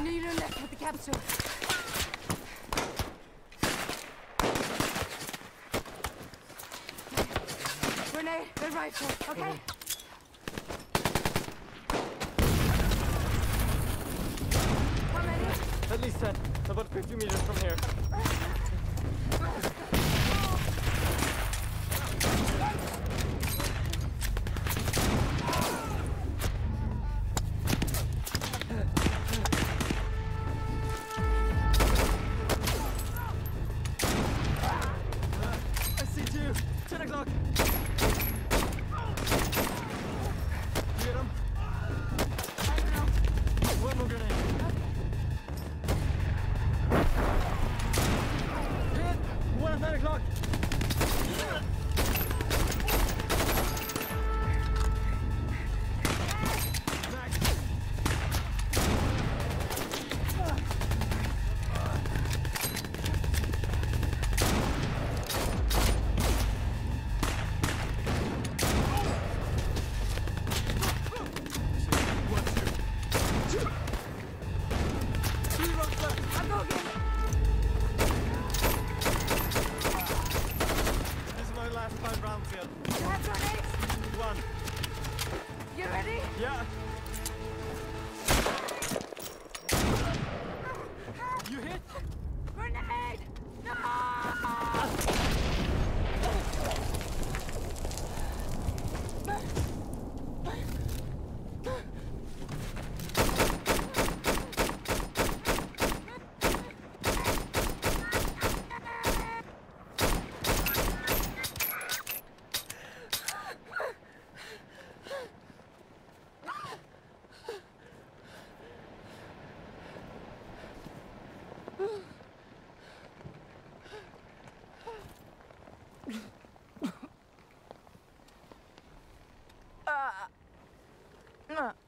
need a left with the capsule. Grenade, the rifle, okay? Many? At least 10. About 50 meters from here. Two. 10 o'clock. Get him? One more grenade. Hit! One at 9 last five rounds here. You have grenades? One. You ready? Yeah. You hit? Grenade! No! Uh.